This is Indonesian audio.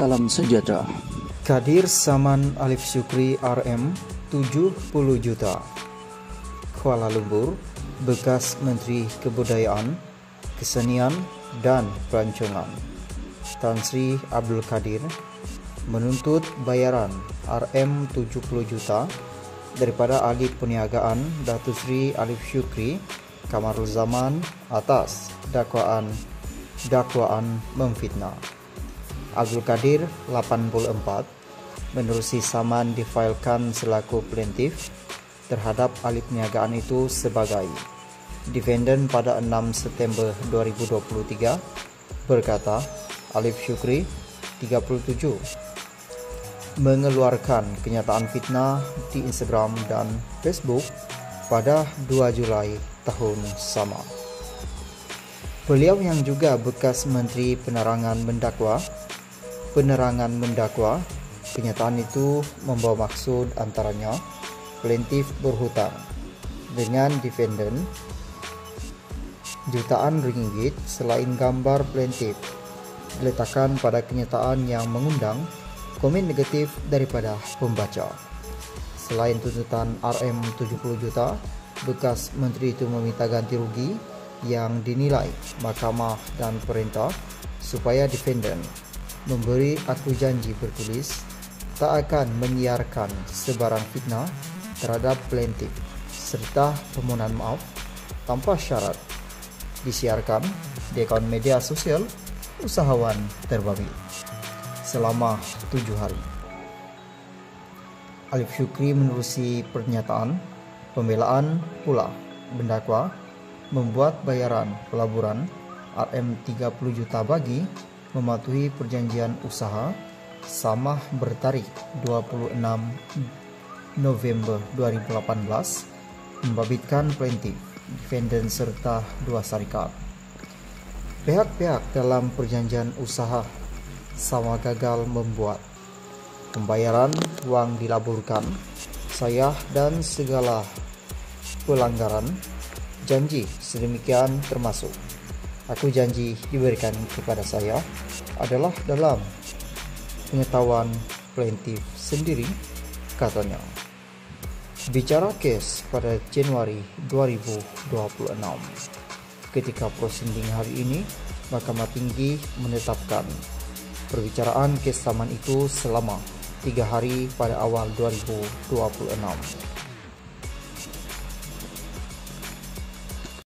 Salam sejahtera. Kadir Saman Alif Syukri RM 70 juta. Kuala Lumpur, bekas Menteri Kebudayaan, Kesenian dan Pelancongan. Tan Sri Abdul Kadir menuntut bayaran RM 70 juta daripada ahli perniagaan Datuk Sri Alif Syukri Kamarul Zaman atas dakwaan dakwaan memfitnah. Abdul Kadir 84 menerusi saman difailkan selaku plaintiff terhadap ahli perniagaan itu sebagai defendant pada 6 September 2023 berkata Alif Syukri 37 mengeluarkan kenyataan fitnah di Instagram dan Facebook pada 2 Julai tahun sama. Beliau yang juga bekas Menteri Penerangan mendakwa penerangan mendakwa, kenyataan itu membawa maksud antaranya plaintiff berhutang dengan defendant jutaan ringgit selain gambar plaintiff diletakkan pada kenyataan yang mengundang komen negatif daripada pembaca. Selain tuntutan RM 70 juta, bekas menteri itu meminta ganti rugi yang dinilai mahkamah dan perintah supaya defendant memberi aku janji bertulis tak akan menyiarkan sebarang fitnah terhadap plaintiff serta permohonan maaf tanpa syarat disiarkan di akaun media sosial usahawan terbabi selama tujuh hari. Alif Syukri menerusi pernyataan pembelaan pula mendakwa membuat bayaran pelaburan RM 30 juta bagi mematuhi perjanjian usaha Samah bertarikh 26 November 2018 membabitkan plaintiff, defendant serta dua syarikat. Pihak-pihak dalam perjanjian usaha sama gagal membuat pembayaran uang dilaburkan, sayah dan segala pelanggaran janji sedemikian termasuk aku janji diberikan kepada saya adalah dalam pengetahuan plaintiff sendiri katanya. Bicara kes pada Januari 2026. Ketika prosiding hari ini, Mahkamah Tinggi menetapkan perbicaraan kes saman itu selama tiga hari pada awal 2026.